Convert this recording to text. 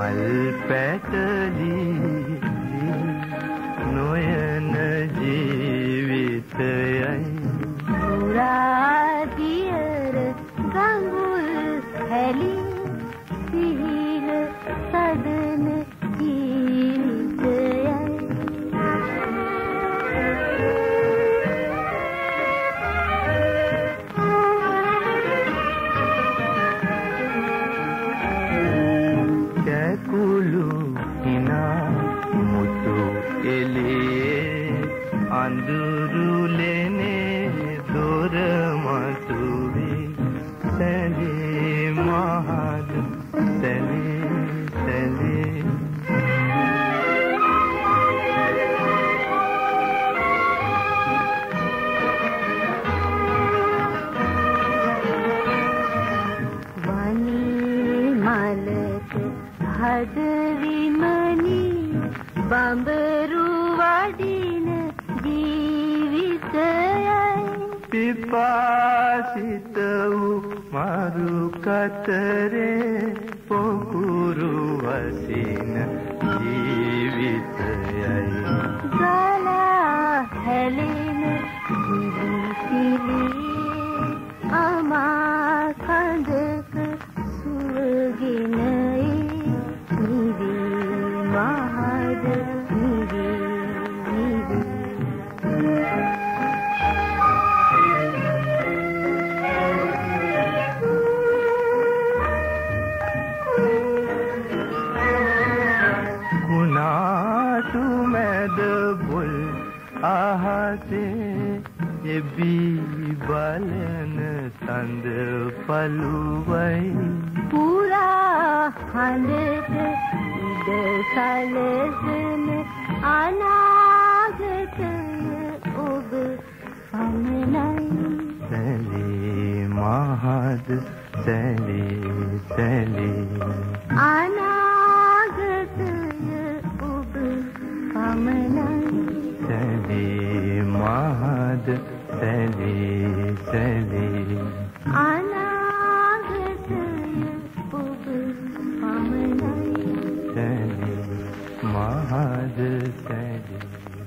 මල් පැටලි නොයන ජීවිතයයි. පුරාතියර ගඟුල් හැලී anduru lene durma tuvi seni mahal seni seni Hadri mani bamberu වඩින ජීවිතයයි. පිපාසිත වූ මරු කතරේ පොකුරු වසින ජීවිතයයි. ගලා හැලෙන දිවිසිලියේ කුණාටු මැද බුල් අහසේ එබී බලන සඳ පළුවයි. පුරා හඬට ඉඩ සැලසෙන අනාගතය ඔබ පමණයි සැලේ මහද සැලේ සැලේ. අනාගතය මහද සැලේ සැලේ අනාගතය ඔබ පමණයි. සැලේ මහද සැලේ